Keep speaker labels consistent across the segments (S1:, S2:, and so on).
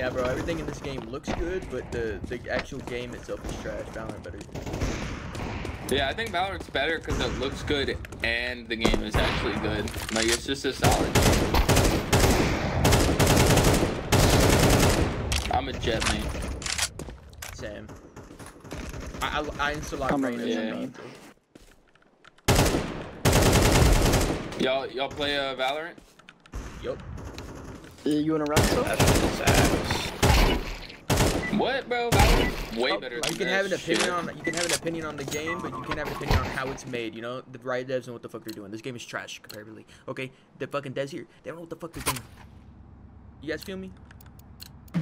S1: Yeah, bro. Everything in this game looks good, but the the actual game itself is trash. Valorant better.
S2: Yeah, I think Valorant's better because it looks good and the game is actually good. Like it's just a solid. game. I'm a Jett main.
S1: Same. I I, I install lock
S3: I'm
S1: Rain as
S2: yeah.
S1: a.
S2: Y'all y'all play uh, Valorant?
S1: Yup.
S3: Uh, You wanna run so?
S4: That's just ass.
S2: What, bro? Valorant's way
S1: Oh,
S2: better.
S1: you can have an opinion
S2: shit.
S1: on you can have an opinion on the game, but you can't have an opinion on how it's made. You know, the Riot devs know what the fuck they're doing. This game is trash comparatively. Okay, the fucking devs here, they don't know what the fuck they're doing. You guys feel me?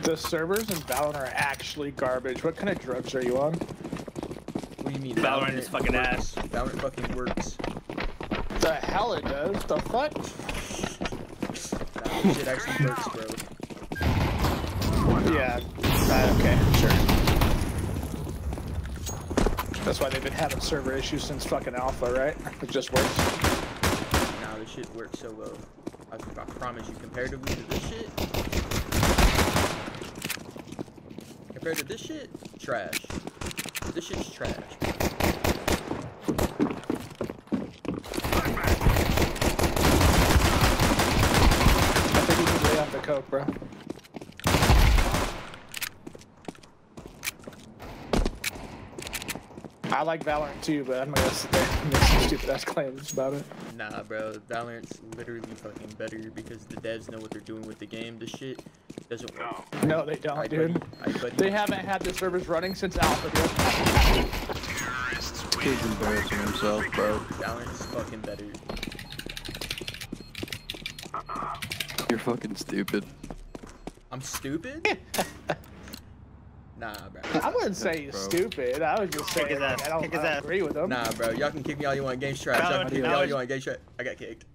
S5: The servers in Valorant are actually garbage. What kind of drugs are you on?
S1: What do you mean?
S4: Valorant is fucking
S1: works.
S4: ass.
S1: Valorant fucking works.
S5: The hell it does. The fuck?
S1: Shit actually works, bro.
S5: Yeah. Uh, okay, sure. That's why they've been having server issues since fucking alpha, right? It just works.
S1: Nah, this shit works so well. I, I promise you, comparatively to this shit, compared to this shit, trash. This shit's trash.
S5: I think you can lay off the coke, bro. I like Valorant too, but I'm not gonna sit there and make some stupid ass claims about it.
S1: Nah, bro. Valorant's literally fucking better because the devs know what they're doing with the game. This shit doesn't work.
S5: No, they don't,
S1: Alright,
S5: dude.
S1: buddy. Alright, buddy.
S5: They haven't had the servers running since alpha, dude.
S3: He's embarrassing himself, bro.
S1: Valorant's fucking better.
S3: You're fucking stupid.
S1: I'm stupid? nah, bro.
S5: I wouldn't say
S3: you're
S5: stupid. I was just saying
S4: his
S5: like. I don't, I don't agree with him.
S1: Nah, bro. Y'all can kick me all you want. Game's trash. Y'all can kick me all you want. Game's trash. I got kicked.